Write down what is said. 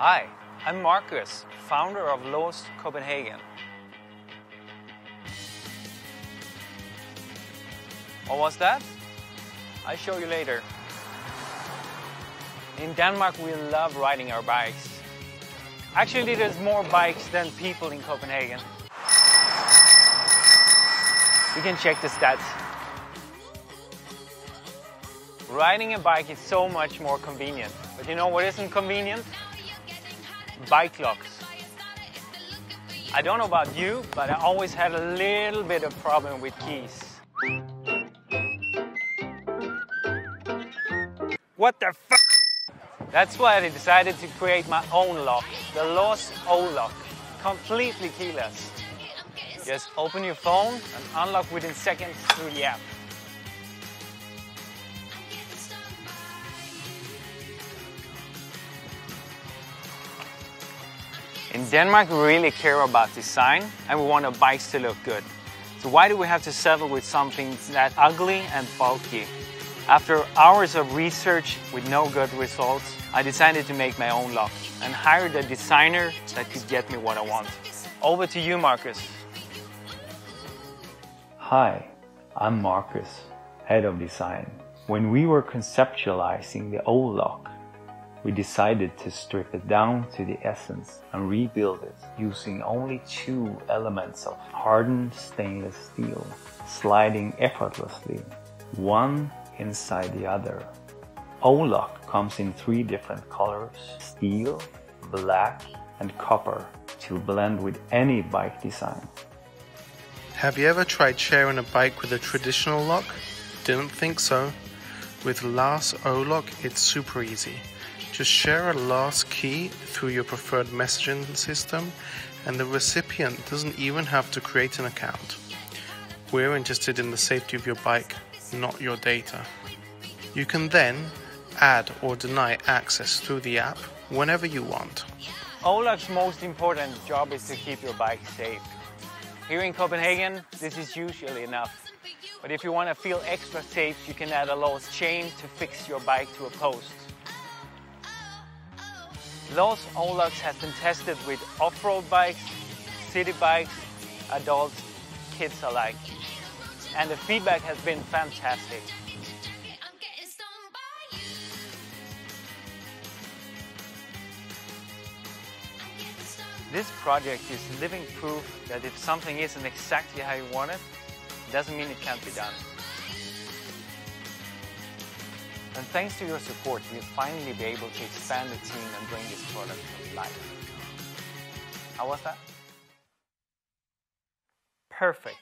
Hi, I'm Marcus, founder of LAAS Copenhagen. What was that? I'll show you later. In Denmark, we love riding our bikes. Actually, there's more bikes than people in Copenhagen. You can check the stats. Riding a bike is so much more convenient. But you know what isn't convenient? Bike locks. I don't know about you, but I always had a little bit of problem with keys. What the fuck? That's why I decided to create my own lock, the LAAS O-Lock, completely keyless. Just open your phone and unlock within seconds through the app. In Denmark, we really care about design and we want our bikes to look good. So why do we have to settle with something that ugly and bulky? After hours of research with no good results, I decided to make my own lock and hired a designer that could get me what I want. Over to you, Marcus. Hi, I'm Marcus, head of design. When we were conceptualizing the O-Lock, we decided to strip it down to the essence and rebuild it using only two elements of hardened stainless steel, sliding effortlessly, one inside the other. O-Lock comes in three different colors, steel, black and copper, to blend with any bike design. Have you ever tried sharing a bike with a traditional lock? Didn't think so? With LAAS O-Lock, it's super easy. Just share a Lås key through your preferred messaging system, and the recipient doesn't even have to create an account. We're interested in the safety of your bike, not your data. You can then add or deny access through the app whenever you want. O-Lock's most important job is to keep your bike safe. Here in Copenhagen, this is usually enough. But if you want to feel extra safe, you can add a Lås chain to fix your bike to a post. Lås O-Locks has been tested with off-road bikes, city bikes, adults, kids alike. And the feedback has been fantastic. This project is living proof that if something isn't exactly how you want it, it doesn't mean it can't be done. And thanks to your support, we'll finally be able to expand the team and bring this product to life. How was that? Perfect.